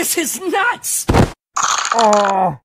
This is nuts! Oh.